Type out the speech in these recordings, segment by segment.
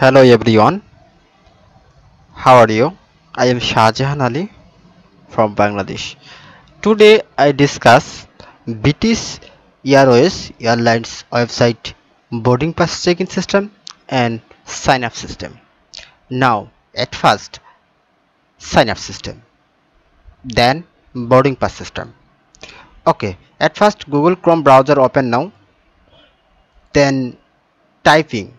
Hello everyone, how are you? I am Shahjahan Ali from Bangladesh. Today I discuss British Airways Airlines website boarding pass check-in system and sign-up system. Now, at first, sign-up system, then boarding pass system. Okay, at first Google Chrome browser open now, then typing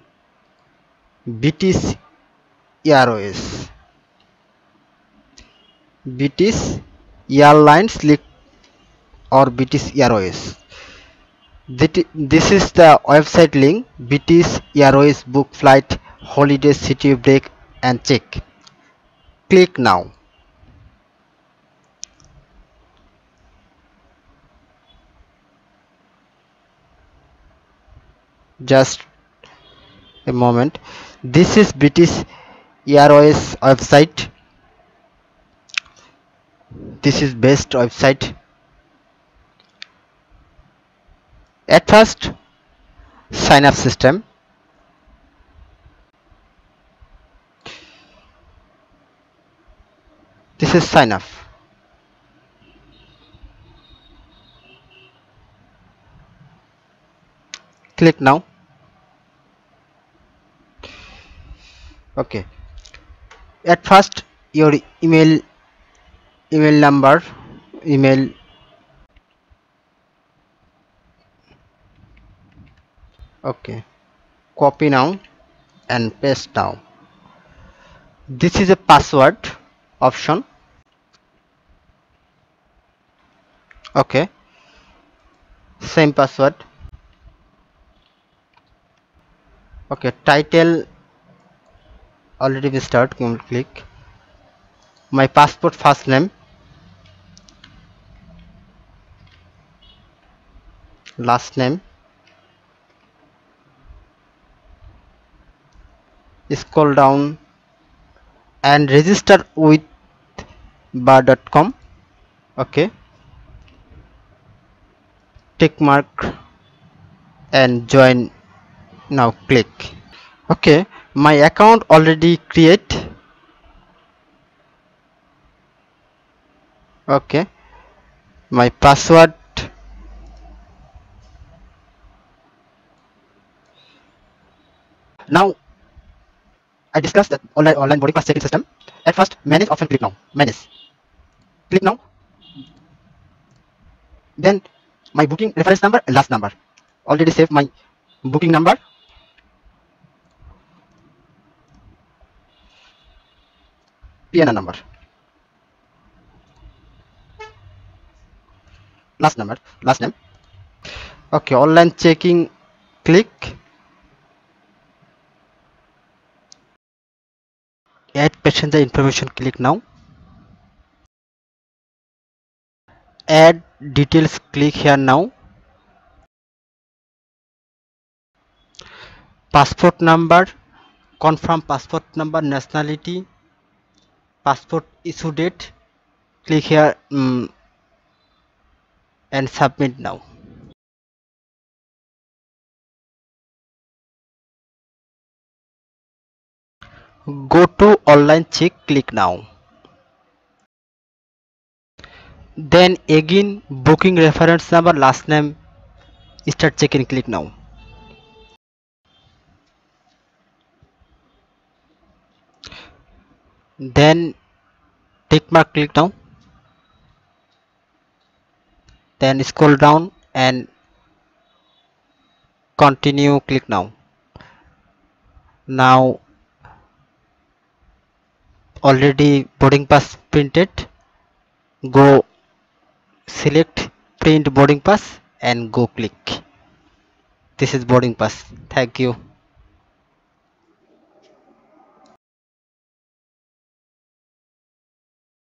Airways. British Airlines link or British Airways. This is the website link British Airways book flight holiday city break and check. Click now. Just a moment. This is British Airways website. This is best website. At first sign up system. This is sign up click now okay. At first your email email number email. Okay. Copy now and paste now this is a password option. Okay. Same password. Okay. Title already we start click. My passport first name. Last name. Scroll down and register with ba.com okay. Tick mark and join. Now click. Okay my account already create okay my password now I discussed the online online boarding pass checking system. At first, manage option click now. Manage. Click now. Then my booking reference number last number. Already save my booking number. PNR number. Last number. Last name. Okay, online checking. Click. add passenger information click now add details click here now passport number confirm passport number nationality passport issue date click here mm, and submit now. Go to online check click now. Then again booking reference number last name start checking click now then tick mark click now then scroll down and continue click now. Now already boarding pass printed. Go select print boarding pass and go click. This is boarding pass. Thank you